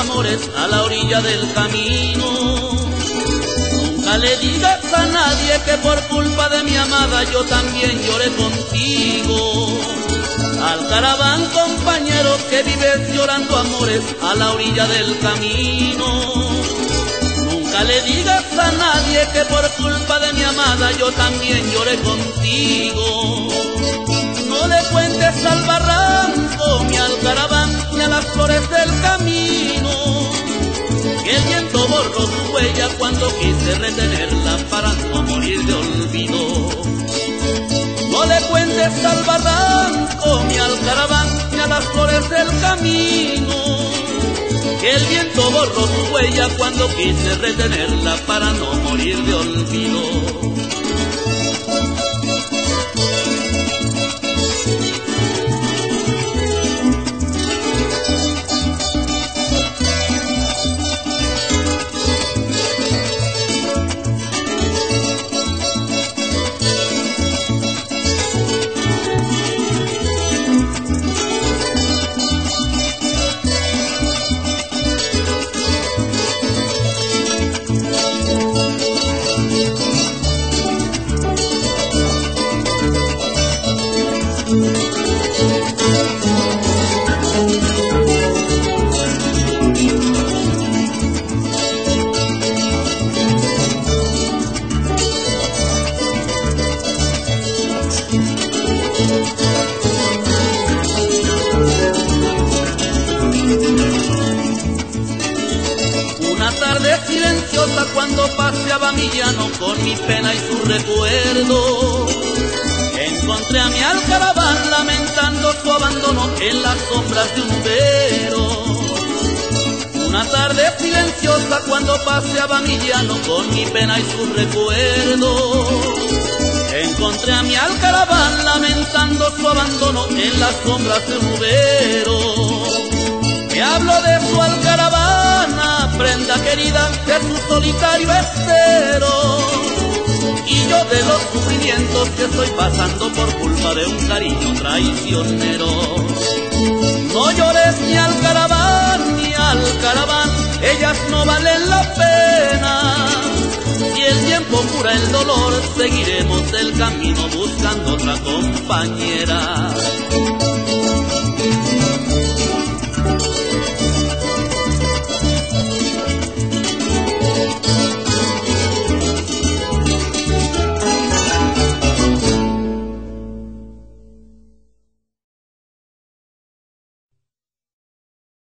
amores a la orilla del camino. Nunca le digas a nadie que por culpa de mi amada yo también lloré contigo. Al caraván compañero que vives llorando amores a la orilla del camino. Nunca le digas a nadie que por culpa de mi amada yo también lloré contigo. No le cuentes al barranco, ni al cuando quise retenerla para no morir de olvido. No le cuentes al barranco, ni al caraván, ni a las flores del camino. Que el viento borró su huella cuando quise retenerla para no morir de olvido. Silenciosa cuando paseaba mi llano con mi pena y su recuerdo. Encontré a mi alcaraván lamentando su abandono en las sombras de un vero. Una tarde silenciosa cuando paseaba mi llano con mi pena y su recuerdo. Encontré a mi alcaraván lamentando su abandono en las sombras de un vero. Te hablo de su alcaravana, prenda querida de su solitario estero. Y yo de los sufrimientos que estoy pasando por culpa de un cariño traicionero. No llores ni al caraván ni al caraván, ellas no valen la pena. Si el tiempo cura el dolor, seguiremos el camino buscando otra compañera.